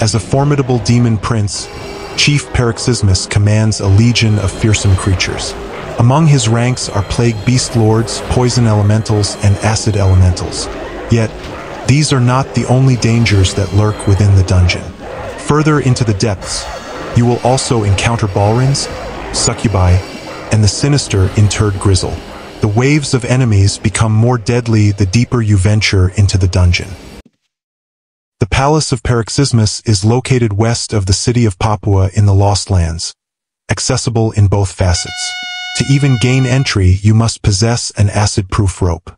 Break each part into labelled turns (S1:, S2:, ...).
S1: As a formidable demon prince, Chief Paroxysmus commands a legion of fearsome creatures. Among his ranks are plague beast lords, poison elementals, and acid elementals. Yet, these are not the only dangers that lurk within the dungeon. Further into the depths, you will also encounter Balrons, succubi, and the sinister interred Grizzle. The waves of enemies become more deadly the deeper you venture into the dungeon. The Palace of Paroxysmus is located west of the city of Papua in the Lost Lands, accessible in both facets. To even gain entry, you must possess an acid-proof rope.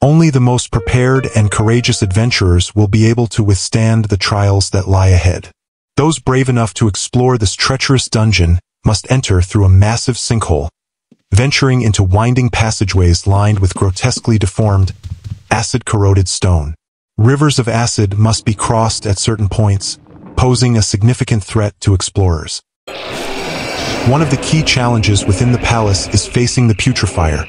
S1: Only the most prepared and courageous adventurers will be able to withstand the trials that lie ahead. Those brave enough to explore this treacherous dungeon must enter through a massive sinkhole, venturing into winding passageways lined with grotesquely deformed, acid-corroded stone. Rivers of acid must be crossed at certain points, posing a significant threat to explorers. One of the key challenges within the palace is facing the putrefier,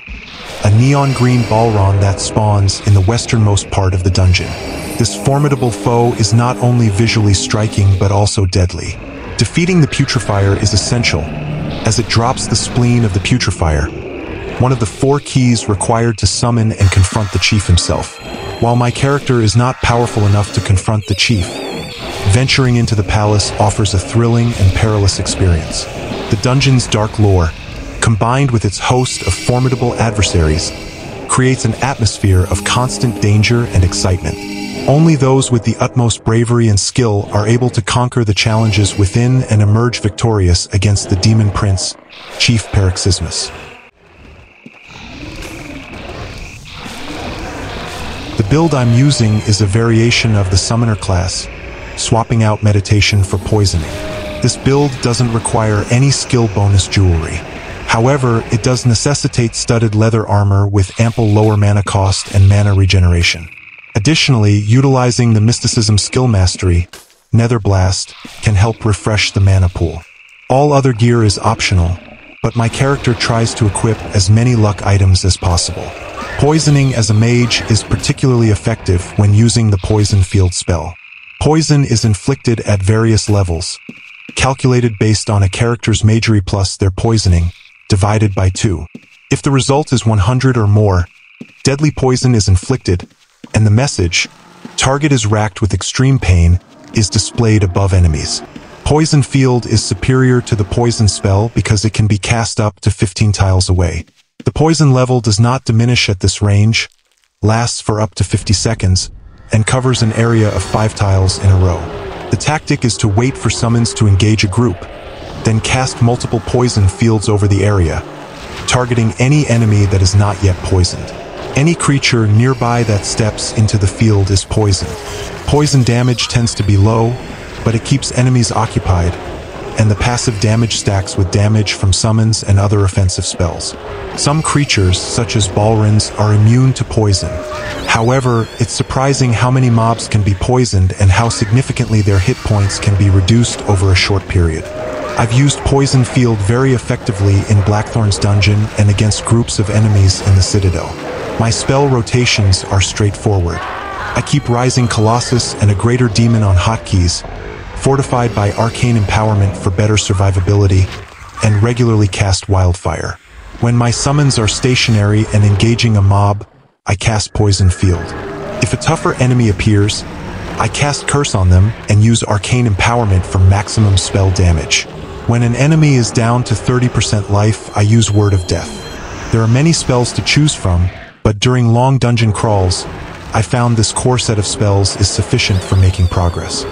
S1: a neon green Balron that spawns in the westernmost part of the dungeon. This formidable foe is not only visually striking but also deadly. Defeating the putrefier is essential, as it drops the spleen of the putrefier, one of the four keys required to summon and confront the chief himself. While my character is not powerful enough to confront the chief, venturing into the palace offers a thrilling and perilous experience. The dungeon's dark lore, combined with its host of formidable adversaries, creates an atmosphere of constant danger and excitement. Only those with the utmost bravery and skill are able to conquer the challenges within and emerge victorious against the demon prince, Chief Paroxysmus. Build I'm using is a variation of the Summoner class, swapping out meditation for poisoning. This build doesn't require any skill bonus jewelry. However, it does necessitate studded leather armor with ample lower mana cost and mana regeneration. Additionally, utilizing the Mysticism skill mastery, Nether Blast, can help refresh the mana pool. All other gear is optional, but my character tries to equip as many luck items as possible. Poisoning as a mage is particularly effective when using the Poison Field spell. Poison is inflicted at various levels, calculated based on a character's magery plus their poisoning, divided by 2. If the result is 100 or more, deadly poison is inflicted, and the message, target is racked with extreme pain, is displayed above enemies. Poison Field is superior to the poison spell because it can be cast up to 15 tiles away. The poison level does not diminish at this range, lasts for up to 50 seconds, and covers an area of 5 tiles in a row. The tactic is to wait for summons to engage a group, then cast multiple poison fields over the area, targeting any enemy that is not yet poisoned. Any creature nearby that steps into the field is poisoned. Poison damage tends to be low, but it keeps enemies occupied, and the passive damage stacks with damage from summons and other offensive spells. Some creatures, such as Balrons, are immune to poison. However, it's surprising how many mobs can be poisoned and how significantly their hit points can be reduced over a short period. I've used Poison Field very effectively in Blackthorn's dungeon and against groups of enemies in the Citadel. My spell rotations are straightforward. I keep Rising Colossus and a Greater Daemon on hotkeys, fortified by Arcane Empowerment for better survivability, and regularly cast Wildfire. When my summons are stationary and engaging a mob, I cast Poison Field. If a tougher enemy appears, I cast Curse on them and use Arcane Empowerment for maximum spell damage. When an enemy is down to 30% life, I use Word of Death. There are many spells to choose from, but during long dungeon crawls, I found this core set of spells is sufficient for making progress.